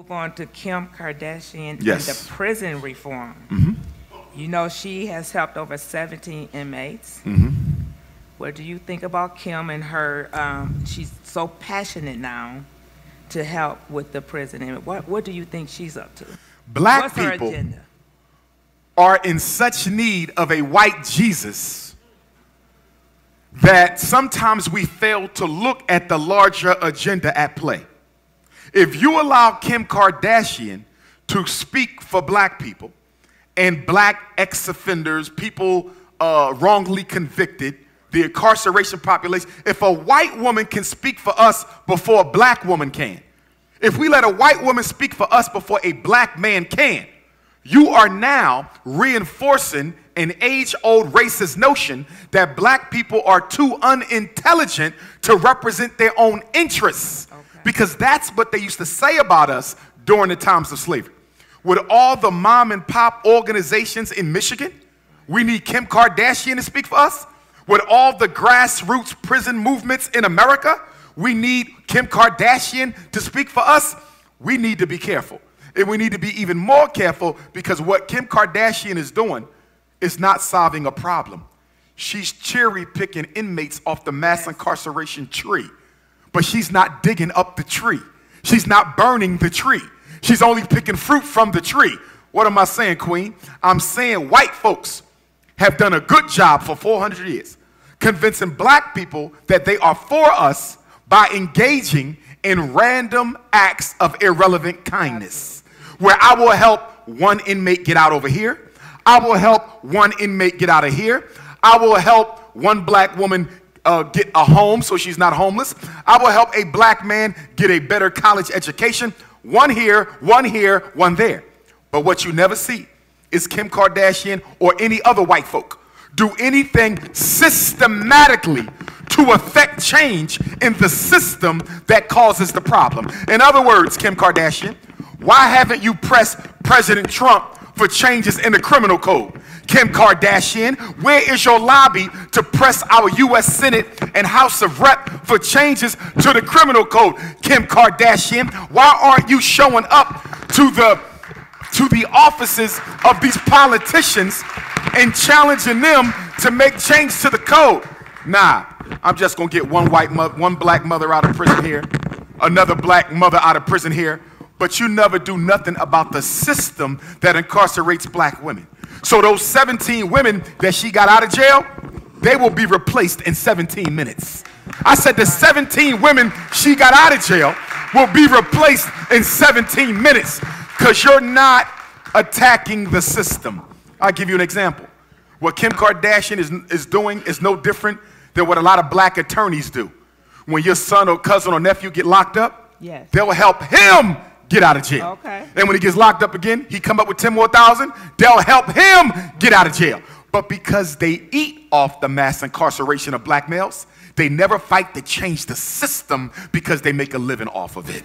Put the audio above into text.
Move on to Kim Kardashian Yes. and the prison reform. You know, she has helped over 17 inmates. What do you think about Kim and her? Um, she's so passionate now to help with the prison. And what, what do you think she's up to? Black What's people are in such need of a white Jesus that sometimes we fail to look at the larger agenda at play. If you allow Kim Kardashian to speak for black people and black ex offenders, people uh, wrongly convicted, the incarceration population, if a white woman can speak for us before a black woman can, if we let a white woman speak for us before a black man can, you are now reinforcing an age old racist notion that black people are too unintelligent to represent their own interests. Because that's what they used to say about us during the times of slavery. With all the mom and pop organizations in Michigan, we need Kim Kardashian to speak for us. With all the grassroots prison movements in America, we need Kim Kardashian to speak for us. We need to be careful. And we need to be even more careful because what Kim Kardashian is doing is not solving a problem. She's cherry picking inmates off the mass incarceration tree, but she's not digging up the tree. She's not burning the tree. She's only picking fruit from the tree. What am I saying, Queen? I'm saying white folks have done a good job for 400 years convincing black people that they are for us by engaging in random acts of irrelevant kindness, where I will help one inmate get out over here. I will help one inmate get out of here. I will help one black woman uh, get a home so she's not homeless. I will help a black man get a better college education. One here, one here, one there. But what you never see is Kim Kardashian or any other white folk do anything systematically to affect change in the system that causes the problem. In other words, Kim Kardashian, why haven't you pressed President Trump for changes in the criminal code? Kim Kardashian, where is your lobby to press our U.S. Senate and House of Rep for changes to the criminal code? Kim Kardashian, why aren't you showing up to the to the offices of these politicians and challenging them to make change to the code. Nah, I'm just gonna get one white mother, one black mother out of prison here, another black mother out of prison here, but you never do nothing about the system that incarcerates black women. So those 17 women that she got out of jail, they will be replaced in 17 minutes. I said the 17 women she got out of jail will be replaced in 17 minutes because you're not attacking the system. I'll give you an example. What Kim Kardashian is, is doing is no different than what a lot of black attorneys do. When your son or cousin or nephew get locked up, Yes. they'll help him get out of jail. Okay. And when he gets locked up again, he come up with 10 more thousand, they'll help him get out of jail. But because they eat off the mass incarceration of black males, they never fight to change the system because they make a living off of it.